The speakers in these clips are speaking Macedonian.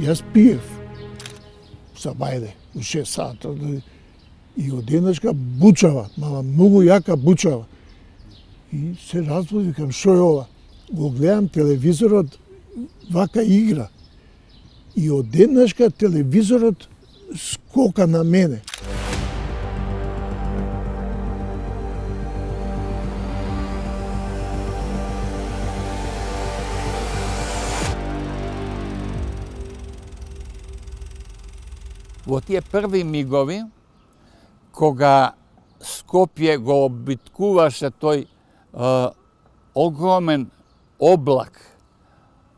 Јас пиев са бајде у 6 сата да и одеднашка бучава, мама многу јака бучава. И се разбуди, викам, шо е ова? Го гледам телевизорот, вака игра. И одеднашка телевизорот скока на мене. Во тие први мигови, кога Скопје го обиткуваше тој е, огромен облак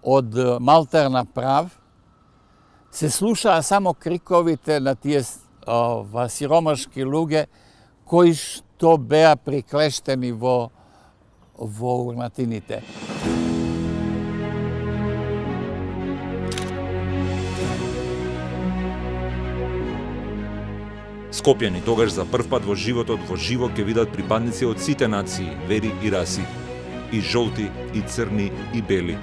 од малтерна прав, се слушаа само криковите на тие ова, сиромашки луѓе кои што беа приклештени во во урнатините. Скопјани тогаш за прв пат во животот во живо ќе видат припадници од сите нации, вери и раси, и жолти, и црни, и бели,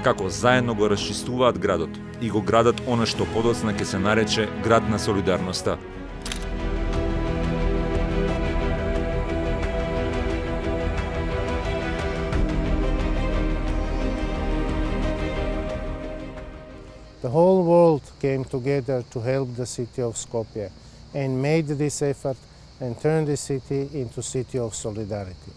како заедно го расчистуваат градот. И го градат она што подоцна ќе се нарече град на солидарноста. The whole world came together to help the city of Skopje. And made this effort and turned the city into city of solidarity.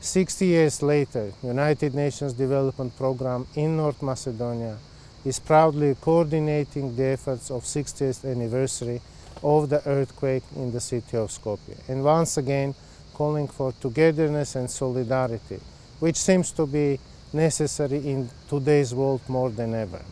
60 years later, United Nations Development Programme in North Macedonia is proudly coordinating the efforts of 60th anniversary of the earthquake in the city of Skopje. And once again, calling for togetherness and solidarity, which seems to be necessary in today's world more than ever.